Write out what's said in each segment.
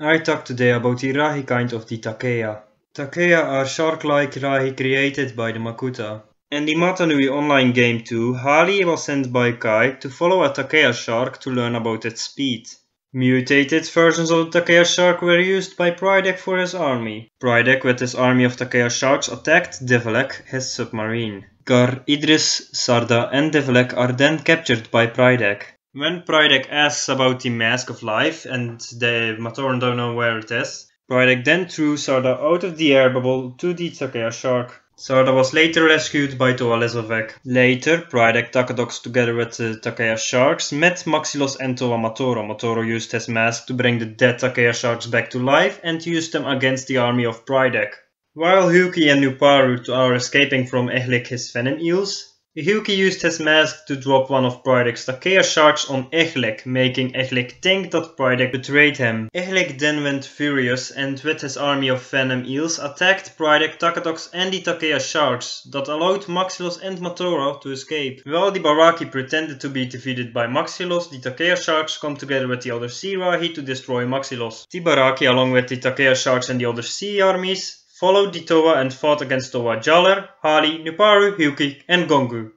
I talk today about the Rahi kind of the Takea. Takea are shark-like Rahi created by the Makuta. In the Mata Nui online game too, Hahli was sent by Kai to follow a Takea shark to learn about its speed. Mutated versions of the Takea shark were used by Pridak for his army. Pridak with his army of Takea sharks attacked Defilak, his submarine. Gar, Idris, Sarda and Defilak are then captured by Pridak. When Pridak asks about the Mask of Life and the Matoran don't know where it is, Pridak then threw Sarda out of the air bubble to the Takea shark. Sarda was later rescued by Toa Lesovikk. Later, Pridak Takadox together with the Takea sharks met Maxilos and Toa Matoro. Matoro used his mask to bring the dead Takea sharks back to life and used them against the army of Pridak. While Hewkii and Nuparu are escaping from Ehlek his venom eels, Hewkii used his mask to drop one of Pridak's Takea sharks on Ehlek, making Ehlek think that Pridak betrayed him. Ehlek then went furious and with his army of venom eels attacked Pridak, Takadox and the Takea sharks that allowed Maxilos and Matoro to escape. While the Barraki pretended to be defeated by Maxilos, the Takea sharks come together with the other Sea Rahi to destroy Maxilos. The Barraki along with the Takea sharks and the other sea armies followed the and fought against Toa Jaller, Hahli, Nuparu, Hewkii and Kongu,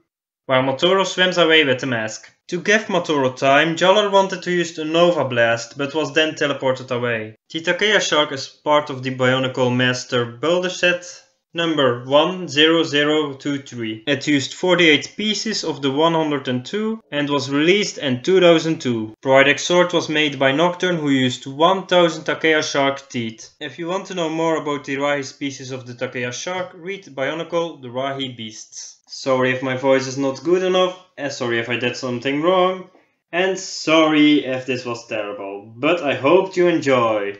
while Matoro swims away with the mask. To give Matoro time, Jaller wanted to use the Nova Blast, but was then teleported away. The Shark is part of the Bionicle Master Builder set number 10023. It used 48 pieces of the 102 and was released in 2002. Pridak's sword was made by Nocturn who used 1000 Takea shark teeth. If you want to know more about the Rahi species of the Takea shark, read Bionicle The Rahi Beasts. Sorry if my voice is not good enough, and sorry if I did something wrong, and sorry if this was terrible, but I hope you enjoy.